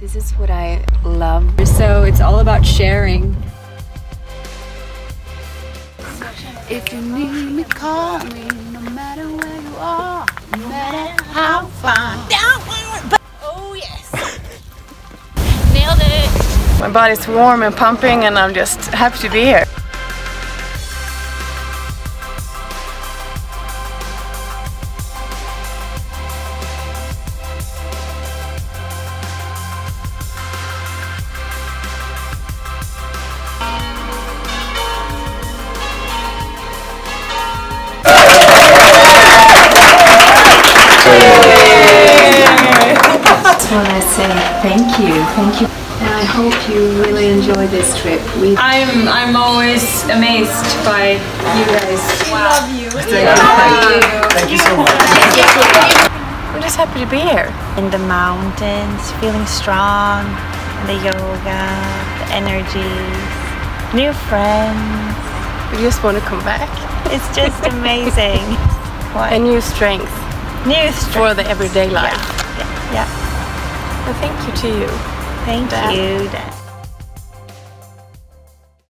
This is what I love. So it's all about sharing. If you need me, call me. No matter where you are, no matter how far. Oh yes! Nailed it! My body's warm and pumping and I'm just happy to be here. Say thank you, thank you. And I hope you really enjoy this trip. We I'm I'm always amazed by you guys. Wow. love you. Thank you Thank you so much. I'm just happy to be here. in the mountains, feeling strong, the yoga, the energies, new friends. We just want to come back. It's just amazing. What? A new strength new strength. for the everyday life. Yeah, yeah. And thank you to you. Thank Dad. you. Dad.